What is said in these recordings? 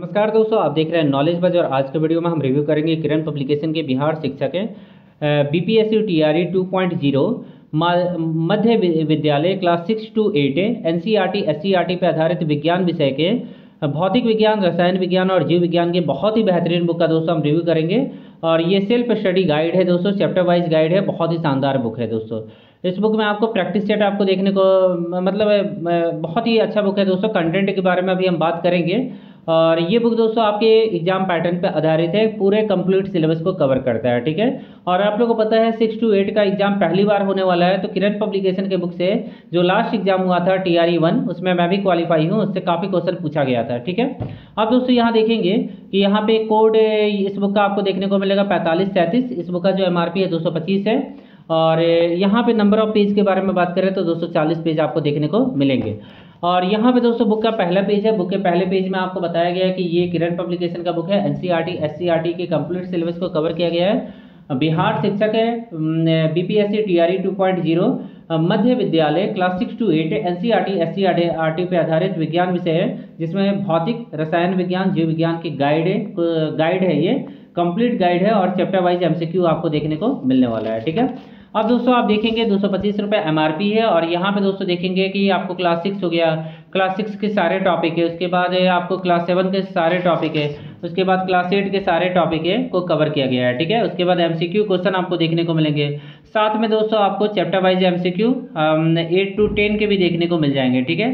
नमस्कार दोस्तों, आप देख रहे हैं नॉलेज बज और आज के वीडियो में हम रिव्यू करेंगे किरण पब्लिकेशन के बिहार शिक्षक B P S U T R E two point zero मध्य विद्यालय class six to eight N C R T S C R T पर आधारित विज्ञान विषय के भौतिक विज्ञान, रसायन विज्ञान और जीव विज्ञान के बहुत ही बेहतरीन बुक का दोस्तों हम रिव्यू करेंगे। और ये सेल्फ स्टडी गाइड है दोस्तों चैप्टर वाइज गाइड है, बहुत ही शानदार बुक है दोस्तों। इस बुक में आपको प्रैक्टिस सेट आपको देखने को मतलब बहुत ही अच्छा बुक है दोस्तों। कंटेंट के बारे में अभी हम बात करेंगे। और ये बुक दोस्तों आपके एग्ज़ाम पैटर्न पे आधारित है, पूरे कंप्लीट सिलेबस को कवर करता है, ठीक है? और आप लोगों को पता है सिक्स टू एट का एग्ज़ाम पहली बार होने वाला है तो किरण पब्लिकेशन के बुक से जो लास्ट एग्ज़ाम हुआ था टी आर ई वन उसमें मैं भी क्वालिफाई हूँ, उससे काफ़ी क्वेश्चन पूछा गया था, ठीक है? अब दोस्तों यहाँ देखेंगे कि यहाँ पे कोड इस बुक का आपको देखने को मिलेगा पैंतालीस सैंतीस, इस बुक का जो एमआरपी है, दो सौ पच्चीस है। और यहाँ पे नंबर ऑफ़ पेज के बारे में बात करें तो 240 पेज आपको देखने को मिलेंगे। और यहाँ पे दोस्तों बुक का पहला पेज है। बुक के पहले पेज में आपको बताया गया है कि ये किरण पब्लिकेशन का बुक है। एनसीईआरटी एससीईआरटी के कंप्लीट सिलेबस को कवर किया गया है। बिहार शिक्षक है। बीपीएससी टीआरई 2.0 मध्य विद्यालय class six to eight N C R T S C R T पे आधारित विज्ञान विषय है, जिसमें भौतिक, रसायन विज्ञान, जीव विज्ञान की गाइड गाइड है ये। कंप्लीट गाइड है और चैप्टर वाइज एमसीक्यू आपको देखने को मिलने वाला है, ठीक है? अब दोस्तों आप देखेंगे दो सौ पच्चीस रुपये एम आर पी है और यहाँ पे दोस्तों देखेंगे कि आपको क्लास सिक्स हो गया। क्लास सिक्स के सारे टॉपिक है, उसके बाद आपको क्लास सेवन के सारे टॉपिक है, उसके बाद क्लास एट के सारे टॉपिक है को कवर किया गया है, ठीक है? उसके बाद एम सी क्यू क्वेश्चन आपको देखने को मिलेंगे। साथ में दोस्तों आपको chapter wise M C Q eight to ten के भी देखने को मिल जाएँगे, ठीक है?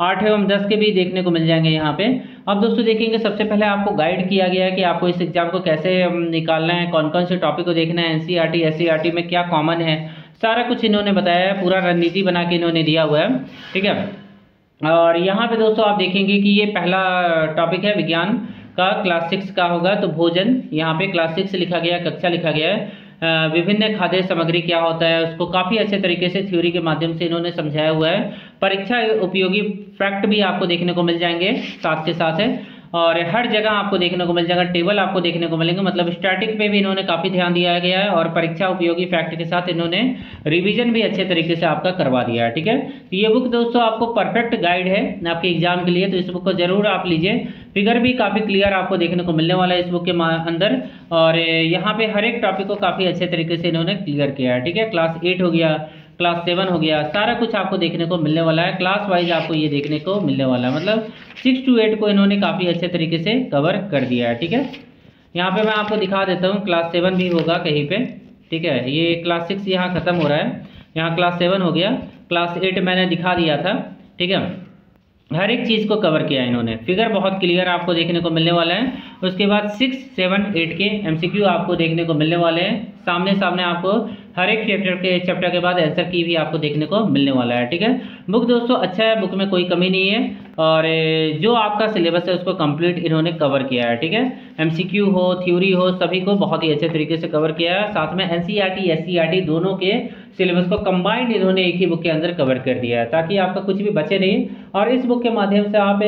आठ एवं दस के भी देखने को मिल जाएँगे यहाँ पे। अब दोस्तों देखेंगे, सबसे पहले आपको गाइड किया गया है कि आपको इस एग्ज़ाम को कैसे निकालना है कौन कौन से टॉपिक को देखना है एनसीईआरटी एससीईआरटी में क्या कॉमन है, सारा कुछ इन्होंने बताया है, पूरा रणनीति बना के इन्होंने दिया हुआ है, ठीक है? और यहाँ पे दोस्तों आप देखेंगे कि ये पहला टॉपिक है विज्ञान का क्लास सिक्स का होगा तो भोजन, यहाँ पे क्लास सिक्स लिखा गया, कक्षा लिखा गया है। विभिन्न खाद्य सामग्री क्या होता है, उसको काफ़ी अच्छे तरीके से थ्योरी के माध्यम से इन्होंने समझाया हुआ है। परीक्षा उपयोगी फैक्ट भी आपको देखने को मिल जाएँगे साथ के साथ। है और हर जगह आपको देखने को मिल जाएगा, टेबल आपको देखने को मिलेंगे। मतलब स्टैटिक पे भी इन्होंने काफ़ी ध्यान दिया गया है और परीक्षा उपयोगी फैक्ट के साथ इन्होंने रिवीजन भी अच्छे तरीके से आपका करवा दिया है, ठीक है? तो ये बुक दोस्तों आपको परफेक्ट गाइड है आपके एग्ज़ाम के लिए तो इस बुक को ज़रूर आप लीजिए। फिगर भी काफ़ी क्लियर आपको देखने को मिलने वाला है इस बुक के अंदर और यहाँ पे हर एक टॉपिक को काफ़ी अच्छे तरीके से इन्होंने क्लियर किया है, ठीक है? क्लास एट हो गया क्लास सेवन हो गया। सारा कुछ आपको देखने को मिलने वाला है। क्लास वाइज आपको ये देखने को मिलने वाला है। मतलब सिक्स टू एट को इन्होंने काफ़ी अच्छे तरीके से कवर कर दिया है, ठीक है? यहाँ पे मैं आपको दिखा देता हूँ क्लास सेवन भी होगा कहीं पे, ठीक है? ये क्लास सिक्स यहाँ ख़त्म हो रहा है। यहाँ क्लास सेवन हो गया। क्लास एट मैंने दिखा दिया था, ठीक है? हर एक चीज़ को कवर किया इन्होंने। फिगर बहुत क्लियर आपको देखने को मिलने वाला है। उसके बाद सिक्स सेवन एट के एमसीक्यू आपको देखने को मिलने वाले हैं। सामने सामने आपको हर एक चैप्टर के चैप्टर के बाद आंसर की भी आपको देखने को मिलने वाला है, ठीक है? बुक दोस्तों अच्छा है बुक में कोई कमी नहीं है और जो आपका सिलेबस है उसको कंप्लीट इन्होंने कवर किया है, ठीक है? एमसीक्यू हो थ्योरी हो, सभी को बहुत ही अच्छे तरीके से कवर किया है। साथ में एनसीईआरटी एससीईआरटी दोनों के सिलेबस को कंबाइंड इन्होंने एक ही बुक के अंदर कवर कर दिया है, ताकि आपका कुछ भी बचे नहीं। और इस बुक के माध्यम से आप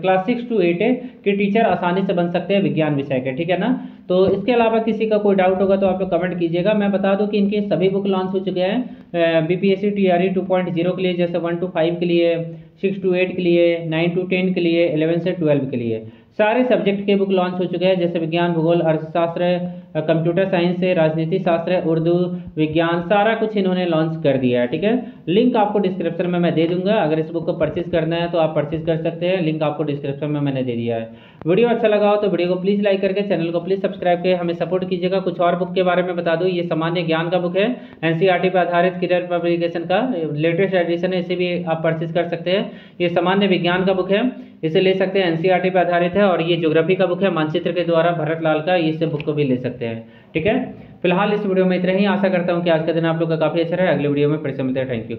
क्लास सिक्स टू एट के टीचर आसानी से बन सकते हैं विज्ञान विषय के, ठीक है ना? तो इसके अलावा किसी का कोई डाउट होगा तो आप लोग कमेंट कीजिएगा। मैं बता दूँ कि इनके सभी बुक लॉन्च हो चुके हैं B P S C T R E two point zero के लिए, जैसे वन टू फाइव के लिए सिक्स टू एट के लिए नाइन टू टेन के लिए एलेवन से ट्वेल्व के लिए। सारे सब्जेक्ट के बुक लॉन्च हो चुके हैं, जैसे विज्ञान, भूगोल, अर्थशास्त्र कंप्यूटर साइंस है राजनीति शास्त्र, उर्दू, विज्ञान, सारा कुछ इन्होंने लॉन्च कर दिया है, ठीक है? लिंक आपको डिस्क्रिप्शन में मैं दे दूँगा। अगर इस बुक को परचेज करना है तो आप परचेज कर सकते हैं। लिंक आपको डिस्क्रिप्शन में मैंने दे दिया है। वीडियो अच्छा लगा हो तो वीडियो को प्लीज़ लाइक करके चैनल को प्लीज़ सब्सक्राइब करके हमें सपोर्ट कीजिएगा। कुछ और बुक के बारे में बता दूँ। ये सामान्य ज्ञान का बुक है। एनसीईआरटी पर आधारित किरण पब्लिकेशन का लेटेस्ट एडिशन है। इसे भी आप परचेज कर सकते हैं। ये सामान्य विज्ञान का बुक है। इसे ले सकते हैं एनसीईआरटी पर आधारित है और ये ज्योग्राफी का बुक है, मानचित्र के द्वारा भरत लाल का इस बुक को भी ले सकते हैं, ठीक है? फ़िलहाल इस वीडियो में इतना ही। आशा करता हूँ कि आज का दिन आप लोग का काफ़ी अच्छा है अगले वीडियो में फिर से मिलते हैं। Thank you